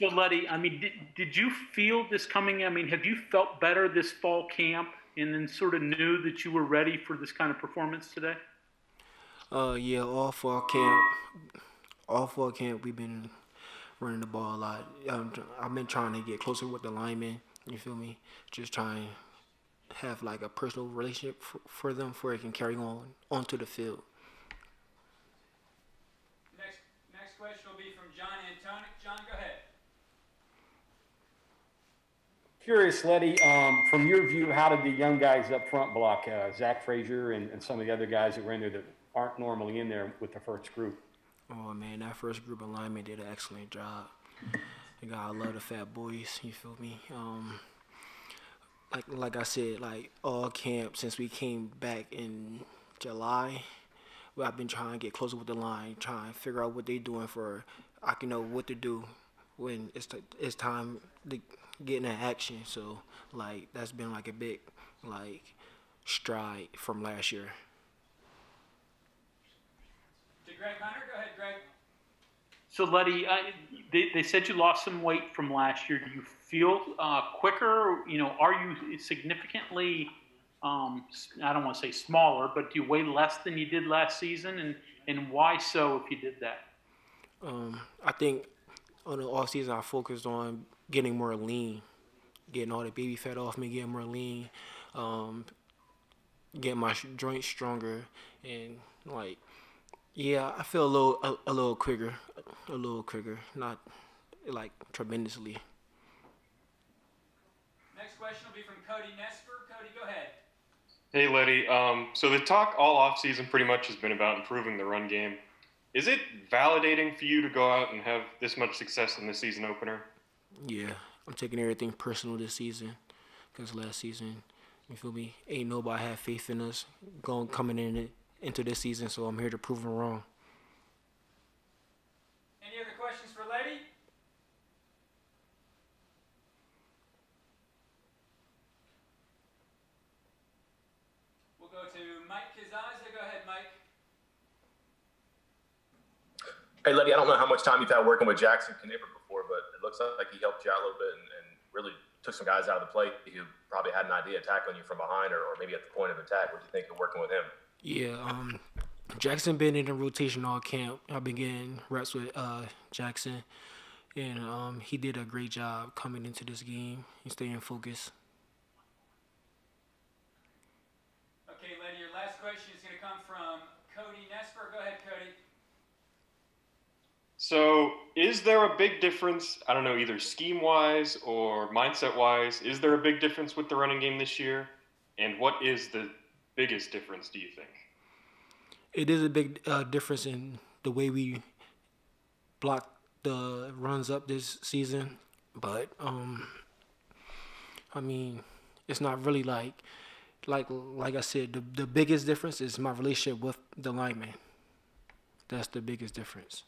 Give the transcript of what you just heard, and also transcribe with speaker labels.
Speaker 1: So, Leddie, I mean, did, did you feel this coming? I mean, have you felt better this fall camp and then sort of knew that you were ready for this kind of performance today?
Speaker 2: Uh, yeah, all fall camp, all fall camp, we've been running the ball a lot. Um, I've been trying to get closer with the linemen. You feel me? Just trying to have like a personal relationship for, for them, for it can carry on onto the field.
Speaker 3: Next, next question will be from John Antonik. John, go ahead.
Speaker 4: Curious, Leddie, um, from your view, how did the young guys up front block uh, Zach Frazier and, and some of the other guys that were in there that aren't normally in there with the first group?
Speaker 2: Oh man, that first group of did an excellent job. Got I love the fat boys. You feel me? Um, like like I said, like all camp since we came back in July, well, I've been trying to get closer with the line, trying to figure out what they're doing for I can know what to do when it's it's time to get in action. So like that's been like a big like stride from last year.
Speaker 3: To Greg Hunter, go ahead, Greg.
Speaker 1: So, Leddie, uh, they, they said you lost some weight from last year. Do you feel uh, quicker? You know, are you significantly, um, I don't want to say smaller, but do you weigh less than you did last season? And, and why so if you did that?
Speaker 2: Um, I think on the off season I focused on getting more lean, getting all the baby fat off me, getting more lean, um, getting my joints stronger, and like yeah, I feel a little a, a little quicker, a little quicker, not like tremendously.
Speaker 3: Next question will be from Cody Nespor. Cody, go ahead.
Speaker 5: Hey, Leddie. Um, so the talk all off season pretty much has been about improving the run game. Is it validating for you to go out and have this much success in the season opener?
Speaker 2: Yeah, I'm taking everything personal this season because last season, you feel me? Ain't nobody had faith in us going coming in it into this season, so I'm here to prove them wrong.
Speaker 3: Any other questions for Leddie? We'll go to Mike Casazza. Go ahead, Mike.
Speaker 6: Hey, Leddie, I don't know how much time you've had working with Jackson Knippert before, but it looks like he helped you out a little bit and, and really took some guys out of the plate who probably had an idea attacking you from behind or, or maybe at the point of attack. What do you think of working with him?
Speaker 2: Yeah, um, Jackson been in the rotation all camp. I've been getting reps with uh, Jackson, and um, he did a great job coming into this game and staying focused.
Speaker 3: Okay, Leddie, your last question is going to come from Cody Nespor. Go ahead, Cody.
Speaker 5: So, is there a big difference? I don't know, either scheme wise or mindset wise. Is there a big difference with the running game this year? And what is the biggest difference, do you think?
Speaker 2: It is a big uh, difference in the way we block the runs up this season, but um, I mean, it's not really like like like I said. The the biggest difference is my relationship with the lineman. That's the biggest difference.